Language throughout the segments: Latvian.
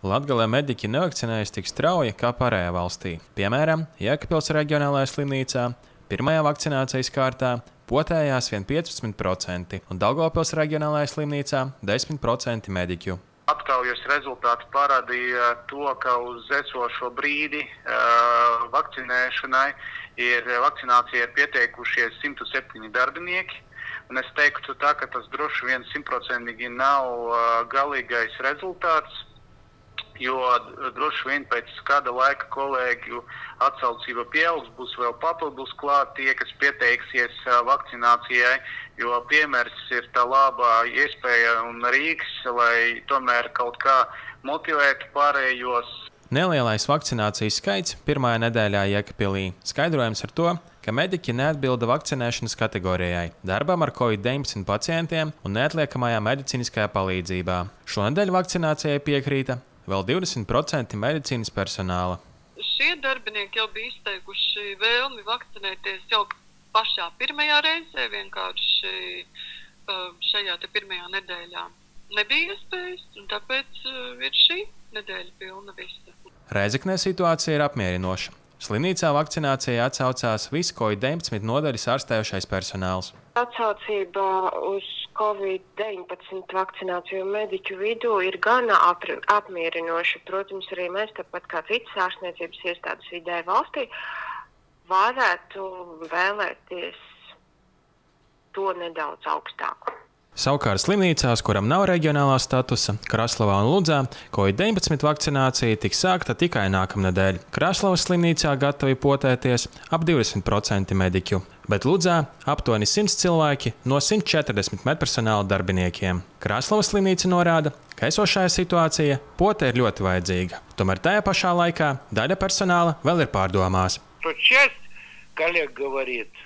Latgalē mediķi nevakcinējas tik strauji kā pārējā valstī. Piemēram, Jēkabpils reģionālajā slimnīcā pirmajā vakcinācijas kārtā potējās vien 15% un Daugavpils reģionālajā slimnīcā 10% mediķu. Aptaujas rezultāti parādīja to, ka uz esošo brīdi uh, vakcinēšanai ir vakcinācija ir pieteikušies 107 darbinieki. Un es teiktu, tā, ka tas droši vien simtprocentīgi nav uh, galīgais rezultāts jo droši vien pēc kāda laika kolēģu atsaucība pieaugs, būs vēl papildus klāt tie, kas pieteiksies vakcinācijai, jo piemērs ir tā labā iespēja un rīks, lai tomēr kaut kā motivētu pārējos. Nelielais vakcinācijas skaits pirmajā nedēļā Jēkabpilī skaidrojams ar to, ka mediķi neatbilda vakcinēšanas kategorijai, darbam ar covid-19 pacientiem un neatliekamajā medicīniskajā palīdzībā. Šonadēļ vakcinācijai piekrīta vēl 20% medicīnas personāla. Šie darbinieki jau bija izteikuši vēlmi vakcinēties jau pašā pirmajā reizē, vienkārši uh, šajā pirmajā nedēļā. Nebija iespējas, un tāpēc uh, ir šī nedēļa pilna visa. Reizeknē situācija ir apmierinoša. Slimnīcā vakcinācijai atsaucās visu COVID-19 nodaļas ārstējošais personāls. Atsaucība uz Covid-19 vakcināciju mediķu vidū ir gana apmierinoša. Protams, arī mēs, tāpat kā citas ārstniecības iestādes vidē valstī, varētu vēlēties to nedaudz augstāku. Savukārt slimnīcās, kuram nav reģionālā statusa, Kraslavā un Ludzā, Covid-19 vakcinācija tiks sākta tikai nākamnedēļ. Kraslavas slimnīcā gatavi potēties ap 20% mediķu, bet Ludzā aptuveni 100 cilvēki no 140 medpersonāla darbiniekiem. Kraslavas slimnīca norāda, ka esošajā situācija pote ir ļoti vajadzīga. Tomēr tajā pašā laikā daļa personāla vēl ir pārdomās.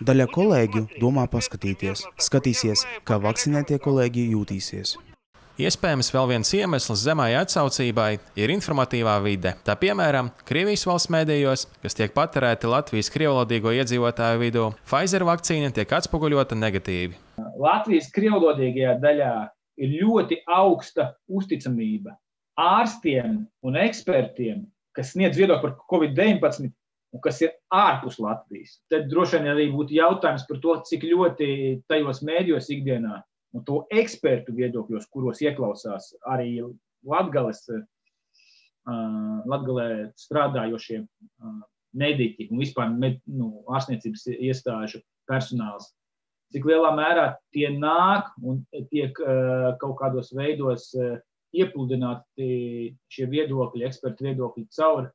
Daļa kolēģu domā paskatīties, skatīsies, kā vakcinētie kolēģi jūtīsies. Iespējams, vēl viens iemesls zemai atsaucībai ir informatīvā vide. Tā piemēram, Krievijas valsts mēdījos, kas tiek patērēti Latvijas krievlodīgo iedzīvotāju vidū, Pfizer vakcīna tiek atspoguļota negatīvi. Latvijas krievlodīgajā daļā ir ļoti augsta uzticamība ārstiem un ekspertiem, kas sniedz viedokli par Covid-19 un kas ir ārpus Latvijas. Tad droši vien arī būtu jautājums par to, cik ļoti tajos mēdījos ikdienā un to ekspertu viedokļos, kuros ieklausās arī Latgales, uh, Latgalē strādājošie uh, mediķi un vispār med, nu, ārstniecības iestāžu personāls. Cik lielā mērā tie nāk un tiek uh, kaut kādos veidos iepludināti šie viedokļi, ekspertu viedokļi caur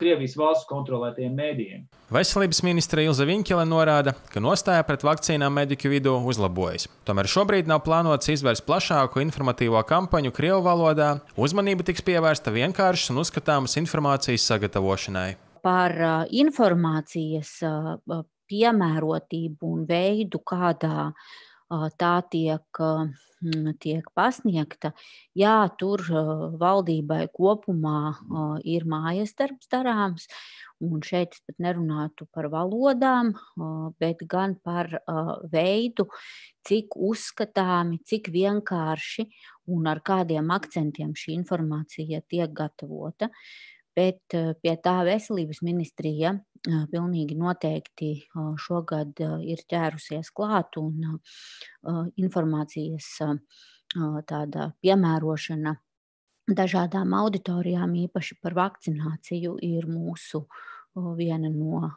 Krievijas valsts kontrolētajiem mēdījiem. Veselības ministra Ilza Viņķele norāda, ka nostāja pret vakcīnām mediķu vidū uzlabojas. Tomēr šobrīd nav plānots izvērst plašāku informatīvo kampaņu Krievu valodā. Uzmanība tiks pievērsta vienkāršas un uzskatāmas informācijas sagatavošanai. Par informācijas piemērotību un veidu, kādā tā tiek tiek pasniegta, jā, tur valdībai kopumā ir mājas darbs darāms, un šeit es pat nerunātu par valodām, bet gan par veidu, cik uzskatāmi, cik vienkārši un ar kādiem akcentiem šī informācija tiek gatavota. Bet pie tā veselības ministrija pilnīgi noteikti šogad ir ķērusies klāt un informācijas tāda piemērošana dažādām auditorijām, īpaši par vakcināciju, ir mūsu viena no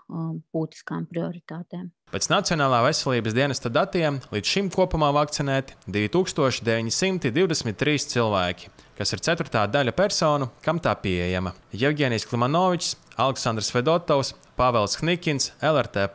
būtiskām prioritātēm. Pēc Nacionālā veselības dienesta datiem līdz šim kopumā vakcinēti 2923 cilvēki, kas ir ceturtā daļa personu, kam tā pieejama. Jevģēnijas Klimanovičs, Aleksandrs Fedotovs, Pāvels Knikins, LRT.